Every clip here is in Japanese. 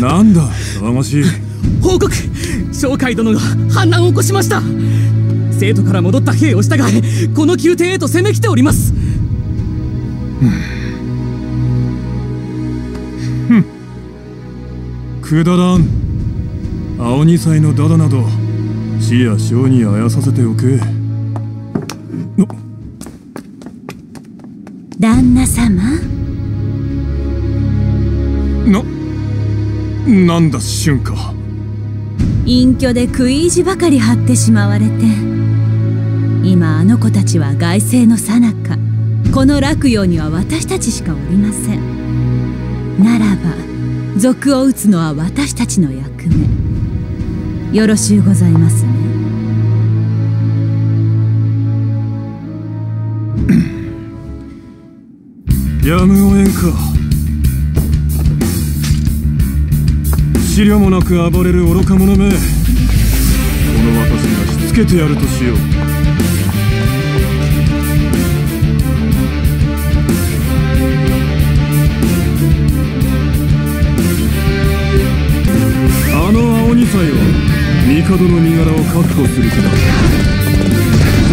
なんだ騒がしい。報告。紹介殿が反乱を起こしました。生徒から戻った兵を従えこの宮廷へと攻め来ております。くだらん。青二歳のダダなど死や小にあやさせておけ。旦那様？ななんだ春か隠居で食い意地ばかり張ってしまわれて。今あの子たちは外政の最中。この洛陽には私たちしかおりません。ならば賊を討つのは私たちの役目。よろしゅうございますね。やむをえんか資料もなく暴れる愚か者め。この私がしつけてやるとしよう。あの青二歳は帝の身柄を確保する気だ。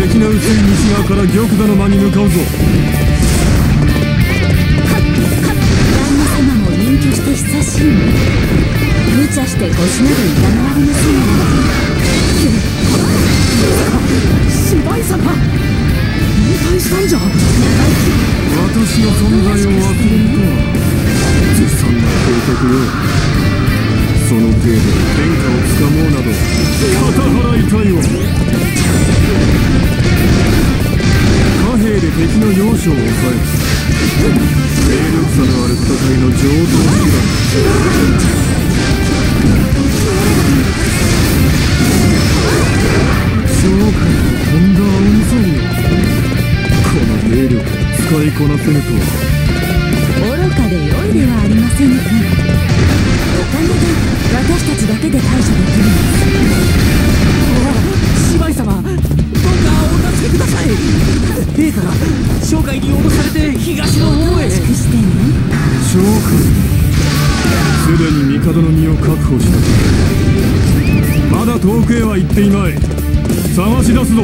敵の薄い西側から玉座の間に向かうぞ。旦那様も隠居して久しい無茶してごしなど。いたまわれません芝居様引退したんじゃ私の存在を忘れるとはずさんな計画よその程度天下をつかもうなど。肩払いたいわ貨幣で敵の要所を抑え勢力差のある戦いの常套手段せぬとは愚かで良いではありませんかおかげで私たちだけで対処できるんです芝居様どうかお助けください陛下が生涯に脅されて東の方へしくしてね召喚すでに帝の身を確保したまだ遠くへは行っていない探し出すぞ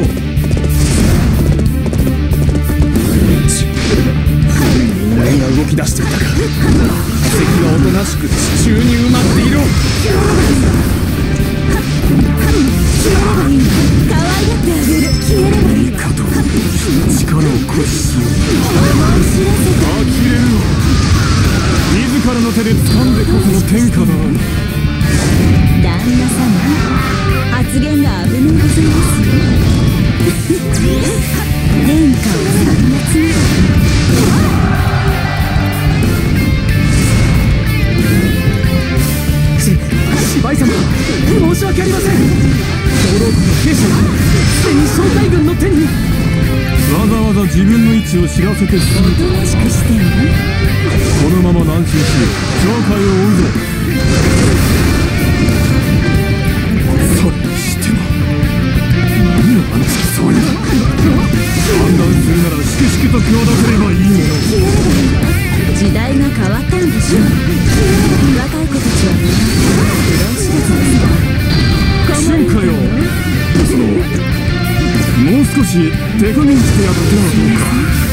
が動き出していたか。敵がおとなしく地中に埋まっている可愛がってあげる。消えればいい帝力を誇示しよう呆れる。わ自らの手で掴んでこその天下だ。旦那様発言が危ねえございます知らせてするおとなしくしてねこのまま南進し鳥海を追うぞそれにしても何の話きそうに判断するなら粛々と際立てればいいもの時代が変わったんでしょう若い子たちはみんな苦労知らずです春かよそのもう少し手加減してやってはどうか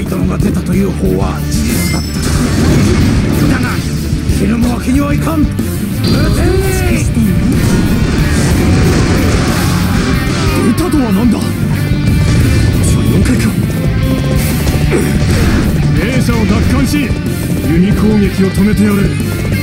イ殿が出たという方は事実だった。だが死ぬもわけにはいかん無天に歌とは何だ14回か名者を奪還し弓攻撃を止めてやれ。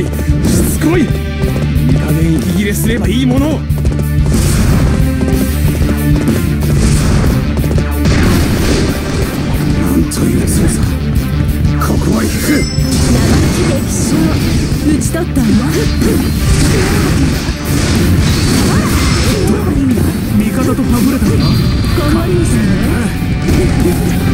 いしつこい。いい加減息切れすればいいもの。なんという強さここは引く。敵将討ち取ったわ味方とはぐれたか子守歌よお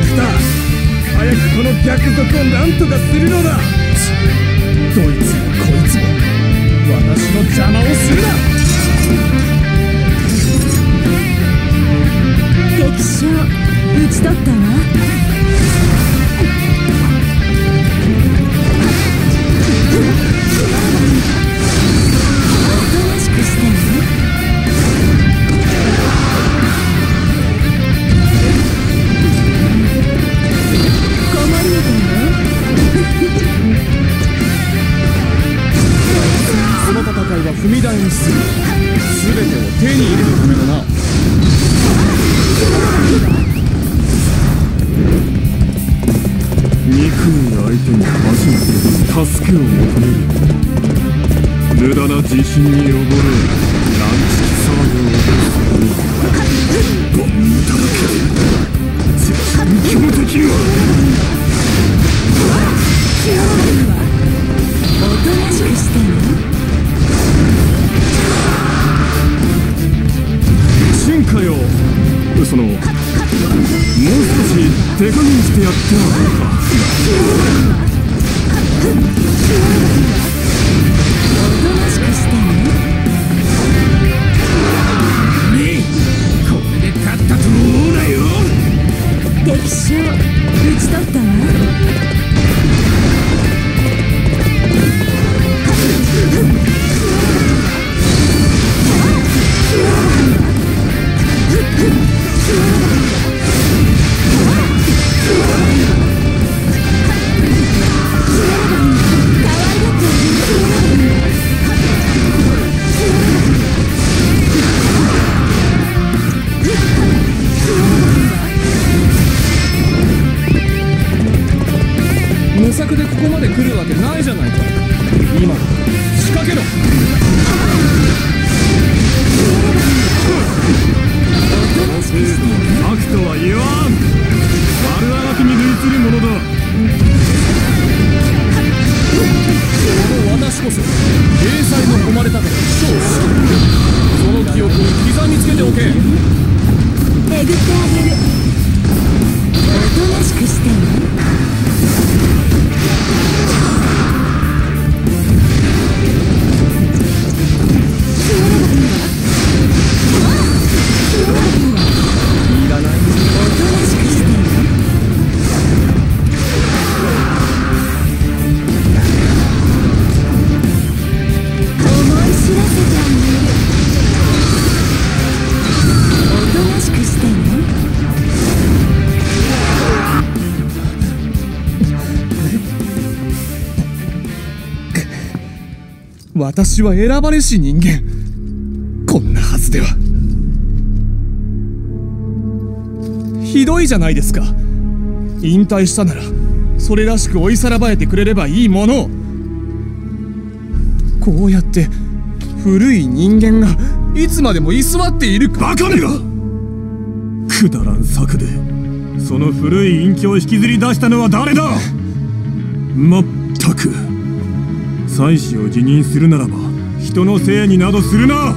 来た。早くこの逆賊を何とかするのだ。どいつもこいつも私の邪魔をするな。敵将討ち取ったわ。相手に初めて助けを求める無駄な自信に溺れ乱地騒ぎを起こすボンだらけ絶強敵がおとなしくしてね進化よその手加減してやってはどうか。来るわけないじゃないか。私は選ばれし人間。こんなはずでは。ひどいじゃないですか。引退したならそれらしく追いさらばえてくれればいいもの。をこうやって古い人間がいつまでも居座っているバカめが。くだらん策でその古い隠居を引きずり出したのは誰だ。まったく。妻子を辞任するならば人のせいになどするな。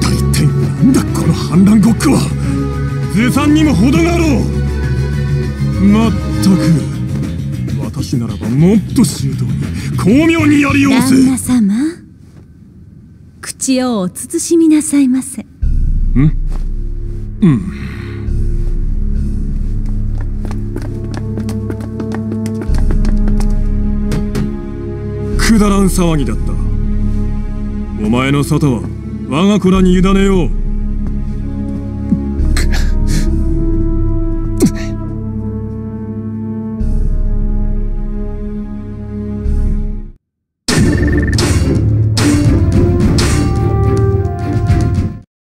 大体なんだこの反乱ごっこは。ずさんにも程があろう。まったく私ならばもっと周到に巧妙にやりようせ。旦那様口をお慎みなさいませくだらん騒ぎだった。お前の外は我が子らに委ねよう。